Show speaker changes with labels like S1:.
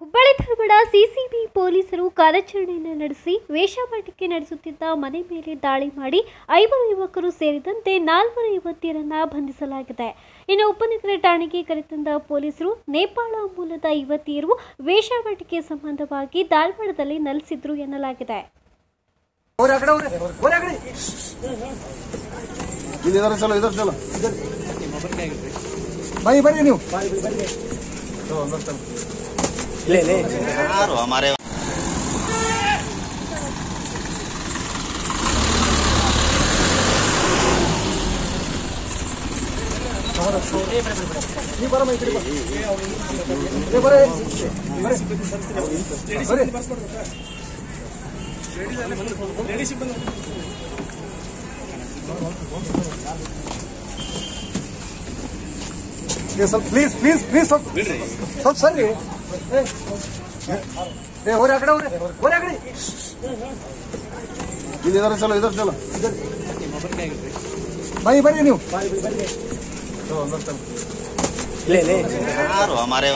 S1: Hubballi Dharwad CCB ಪೊಲೀಸರು ಕಾರ್ಯಾಚರಣೆಯನ್ನು ನಡೆಸಿ ವೇಷಾವಟಿಕೆ ನಡೆಸುತ್ತಿದ್ದ ಮನೆ ಮೇಲೆ ದಾಳಿ ಮಾಡಿ ಐವರು ಯುವಕರು ಸೇರಿದಂತೆ ನಾಲ್ವರು ಯುವತಿಯರನ್ನ ಬಂಧಿಸಲಾಗಿದೆ. ಇನ್ನು ಉಪನಗರ ಠಾಣೆಗೆ ಕರೆತಂದ ಪೊಲೀಸರು ನೇಪಾಳ ಮೂಲದ ಯುವತಿಯರು ವೇಷಾವಟಿಕೆ ಸಂಬಂಧವಾಗಿ ಧಾರವಾಡದಲ್ಲಿ ನೆಲೆಸಿದ್ರು ಎನ್ನಲಾಗಿದೆ.
S2: ಬನ್ನಿ
S3: ಬನ್ನಿ ಬರ್ರಿ ನೀವು.
S4: ಯಾರು ಹಮಾರೆ
S3: ನೀವು ಬರಮ್ಮ ಈ ಏ, ಸ್ವಲ್ಪ ಪ್ಲೀಸ್ ಪ್ಲೀಸ್ ಪ್ಲೀಸ್ ಸ್ವಲ್ಪ ಸ್ವಲ್ಪ ಸರ್ರಿ. ಏ, ಹೋರಿ ಆ ಕಡೆ ಅವ್ರೆ ಹೋರಿ ಆ ಕಡೆ.
S2: ಇದು ಇದರ ಚಲೋ ಇದರ ಚಲೋ.
S3: ಬೈ ಬರ್ರಿ ನೀವು.
S4: ಯಾರು